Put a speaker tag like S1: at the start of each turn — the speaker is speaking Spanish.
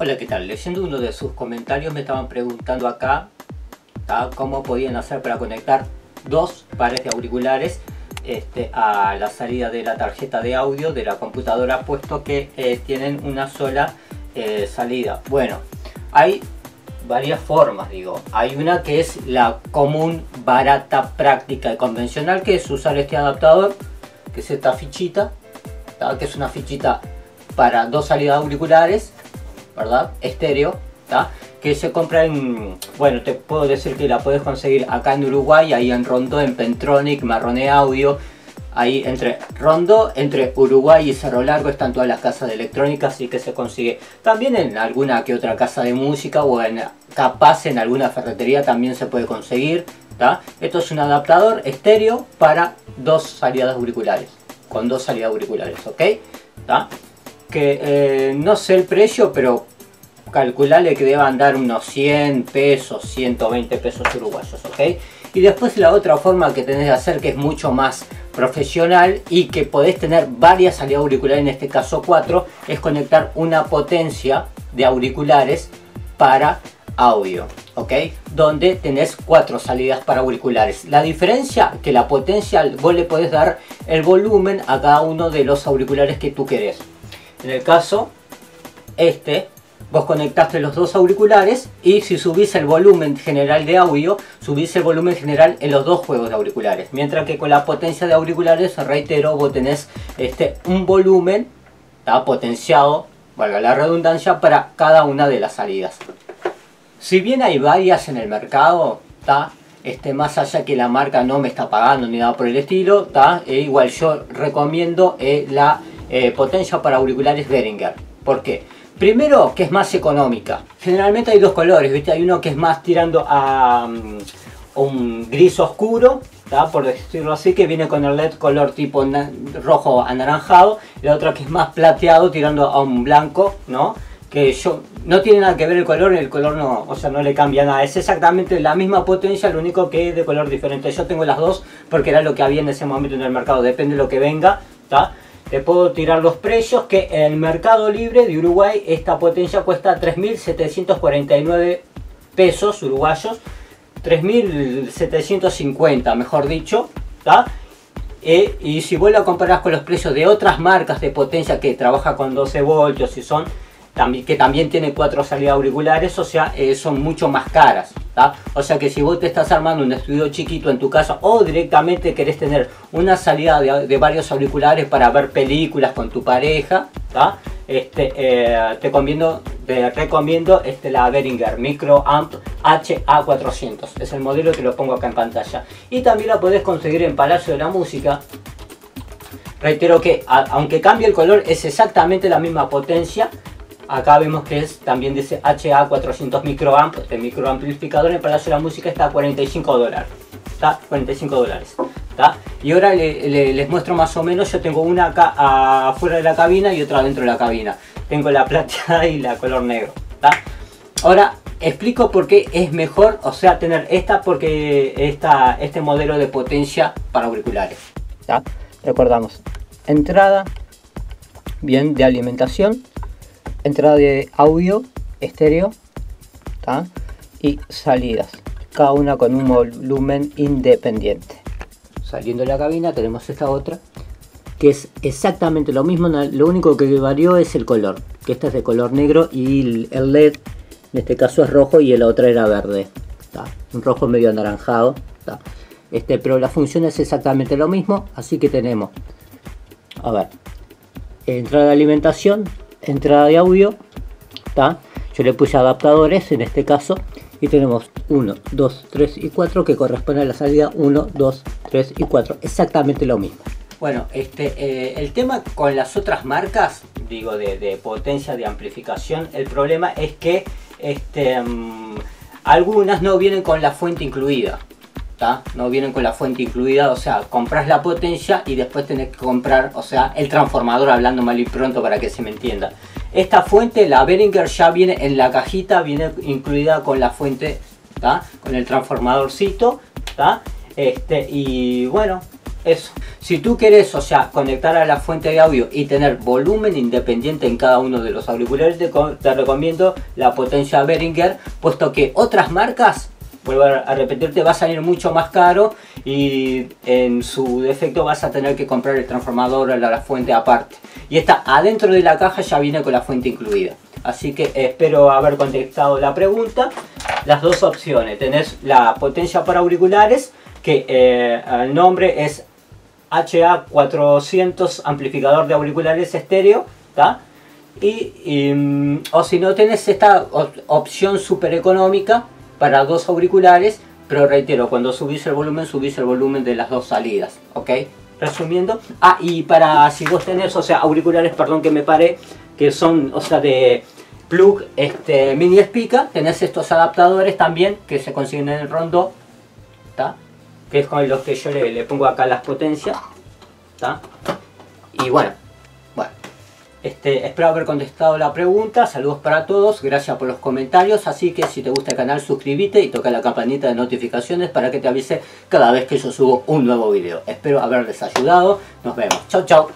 S1: Hola, ¿qué tal? Leyendo uno de sus comentarios me estaban preguntando acá cómo podían hacer para conectar dos pares de auriculares este, a la salida de la tarjeta de audio de la computadora puesto que eh, tienen una sola eh, salida. Bueno, hay varias formas, digo. Hay una que es la común, barata, práctica y convencional, que es usar este adaptador, que es esta fichita, que es una fichita para dos salidas auriculares ¿verdad? Estéreo, que se compra en, bueno, te puedo decir que la puedes conseguir acá en Uruguay, ahí en Rondo, en Pentronic, Marrone Audio, ahí entre Rondo, entre Uruguay y Cerro Largo están todas las casas de electrónica, así que se consigue también en alguna que otra casa de música o en capaz en alguna ferretería también se puede conseguir. Esto es un adaptador estéreo para dos salidas auriculares, con dos salidas auriculares, ¿ok? que eh, no sé el precio, pero calcularle que deba andar unos 100 pesos, 120 pesos uruguayos, ¿ok? Y después la otra forma que tenés de hacer, que es mucho más profesional y que podés tener varias salidas auriculares, en este caso 4, es conectar una potencia de auriculares para audio, ¿ok? Donde tenés cuatro salidas para auriculares. La diferencia que la potencia, vos le podés dar el volumen a cada uno de los auriculares que tú querés. En el caso, este, vos conectaste los dos auriculares y si subís el volumen general de audio, subís el volumen general en los dos juegos de auriculares. Mientras que con la potencia de auriculares, reitero, vos tenés este, un volumen está potenciado, valga la redundancia, para cada una de las salidas. Si bien hay varias en el mercado, está este, más allá que la marca no me está pagando ni nada por el estilo, está e igual yo recomiendo eh, la eh, potencia para auriculares Behringer. ¿Por qué? Primero, que es más económica. Generalmente hay dos colores, ¿viste? Hay uno que es más tirando a mm, un gris oscuro, por decirlo así, que viene con el LED color tipo rojo anaranjado. Y la otra que es más plateado, tirando a un blanco, ¿no? Que yo no tiene nada que ver el color, el color no, o sea, no le cambia nada. Es exactamente la misma potencia, lo único que es de color diferente. Yo tengo las dos porque era lo que había en ese momento en el mercado, depende de lo que venga. Te puedo tirar los precios que en el mercado libre de Uruguay esta potencia cuesta 3.749 pesos uruguayos 3.750 mejor dicho e, y si vos lo comparás con los precios de otras marcas de potencia que trabaja con 12 voltios y son que también tiene cuatro salidas auriculares, o sea, eh, son mucho más caras. O sea que si vos te estás armando un estudio chiquito en tu casa o directamente querés tener una salida de, varios auriculares para ver películas con tu pareja, este, eh, te, recomiendo, te recomiendo este, la Behringer Micro Amp HA400. Es el modelo que lo pongo acá en pantalla. Y también la podés conseguir en Palacio de la Música. Reitero que aunque cambie el color es exactamente la misma potencia Acá vemos que es también dice HA400 microamp, este microamplificador el Palacio de la Música está a 45 dólares. Está 45 dólares. Y ahora les muestro más o menos, yo tengo una acá afuera de la cabina y otra dentro de la cabina. Tengo la plateada y la color negro. Ahora explico por qué es mejor, o sea, tener esta porque esta, este modelo de potencia para auriculares. Recordamos, entrada, bien de alimentación, entrada de audio estéreo y salidas cada una con un volumen independiente. Saliendo de la cabina tenemos esta otra que es exactamente lo mismo lo único que varió es el color que esta es de color negro y el led en este caso es rojo y el otro era verde un rojo medio anaranjado este pero la función es exactamente lo mismo así que tenemos a ver entrada de alimentación entrada de audio, yo le puse adaptadores en este caso y tenemos 1, 2, 3 y 4 que corresponde a la salida 1, 2, 3 y 4, exactamente lo mismo. Bueno, este, eh, el tema con las otras marcas, digo de, potencia de amplificación, el problema es que este, mm, algunas no vienen con la fuente incluida. No vienen con la fuente incluida, o sea, compras la potencia y después tenés que comprar, o sea, el transformador hablando mal y pronto para que se me entienda. Esta fuente, la Behringer ya viene en la cajita, viene incluida con la fuente, Con el transformadorcito, Este, y bueno, eso. Si tú quieres, o sea, conectar a la fuente de audio y tener volumen independiente en cada uno de los auriculares, te, te recomiendo la potencia Behringer, puesto que otras marcas vuelvo a repetirte, va a salir mucho más caro y en su defecto vas a tener que comprar el transformador o la fuente aparte. Y está adentro de la caja ya viene con la fuente incluida. Así que espero haber contestado la pregunta. Las dos opciones, tenés la potencia para auriculares, que eh, el nombre es HA400 amplificador de auriculares estéreo, Y, mm, o si no tenés esta opción super económica para dos auriculares, pero reitero, cuando subís el volumen, subís el volumen de las dos salidas, ¿ok? Resumiendo, ah, y para si vos tenés, o sea, auriculares, perdón que me paré, que son, o sea, de plug este, mini speaker, tenés estos adaptadores también que se consiguen en el rondo, ¿está? Que es con los que yo le, pongo acá las potencias. Y bueno, este, espero haber contestado la pregunta, saludos para todos, gracias por los comentarios, así que si te gusta el canal suscríbete y toca la campanita de notificaciones para que te avise cada vez que yo subo un nuevo video. Espero haberles ayudado, nos vemos, chao chao.